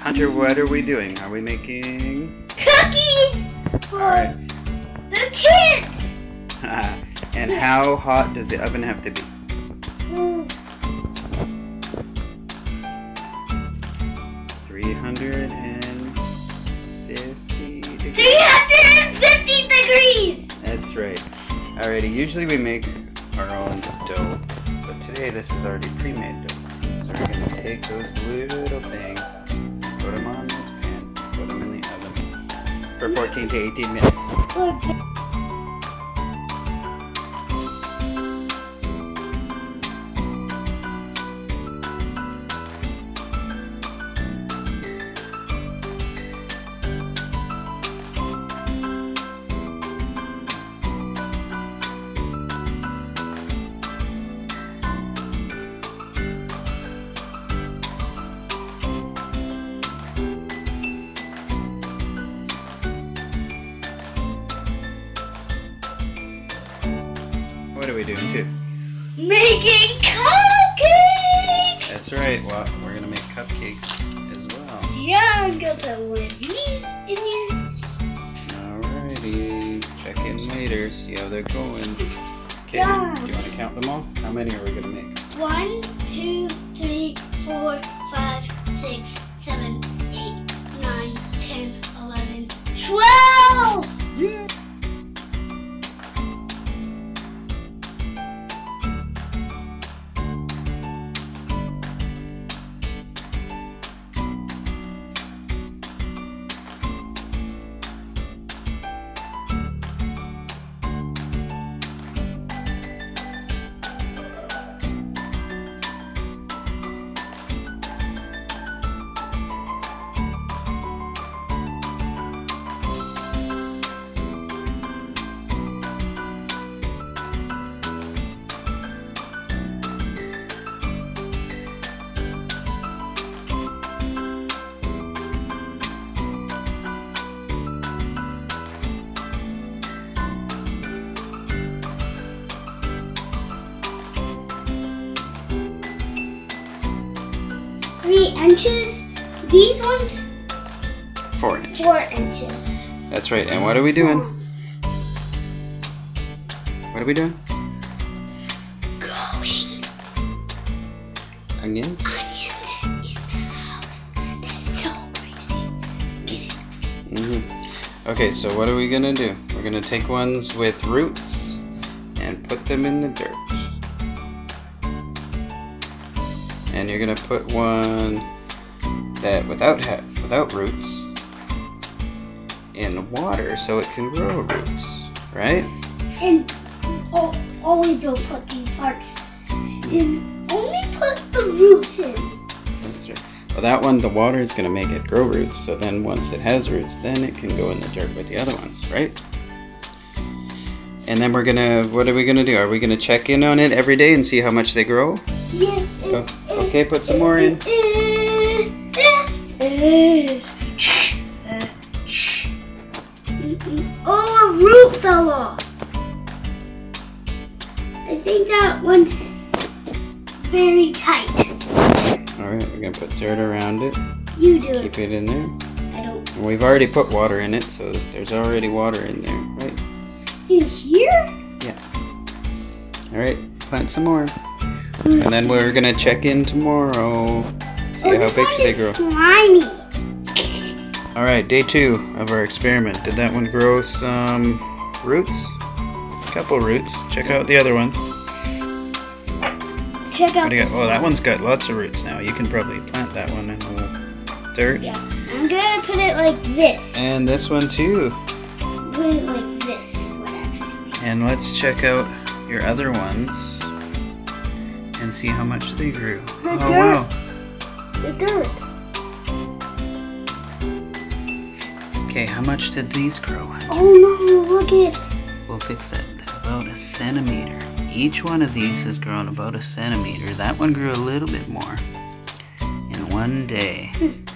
Hunter, what are we doing? Are we making... Cookies for Alright. the kids. and how hot does the oven have to be? Three hundred and fifty degrees. 350 degrees. That's right. Alrighty, usually we make our own dough, but today this is already pre-made dough. So we're gonna take those little things, put them on pan, put them in the oven for 14 to 18 minutes. What are we doing too? Making cupcakes. That's right. Well, we're gonna make cupcakes as well. Yeah, I'm gonna put one of these in here. Alrighty. Check in later. See how they're going. Okay. Yeah. Do you want to count them all? How many are we gonna make? One, two, three, four, Three inches. These ones, Four inches. four inches. That's right. And what are we doing? What are we doing? Growing Onions. onions in the house. That's so crazy. Get it? hmm Okay, so what are we gonna do? We're gonna take ones with roots and put them in the dirt. And you're gonna put one that without ha- without roots in water so it can grow roots, right? And al- always don't put these parts in. Only put the roots in. That's right. Well, that one, the water is gonna make it grow roots. So then, once it has roots, then it can go in the dirt with the other ones, right? And then we're gonna, what are we gonna do? Are we gonna check in on it every day and see how much they grow? Yeah. Okay, put some more in. Oh, a root fell off. I think that one's very tight. All right, we're gonna put dirt around it. You do it. Keep it in there. I don't. And we've already put water in it, so there's already water in there, right? In here? Yeah. All right, plant some more. And then we're gonna check in tomorrow. See Oh, how big they grow. Slimy. All right, day two of our experiment. Did that one grow some roots? A couple roots. Check out the other ones. Check out What do you got? Oh, that one. one's got lots of roots now. You can probably plant that one in the dirt. Yeah. I'm gonna put it like this. And this one too. Put it like this. What actually stinks. And let's check out your other ones and see how much they grew. The oh dirt. wow. The dirt. Okay, how much did these grow? Oh no, look at it. We'll fix that. About a centimeter. Each one of these has grown about a centimeter. That one grew a little bit more in one day. Hmm.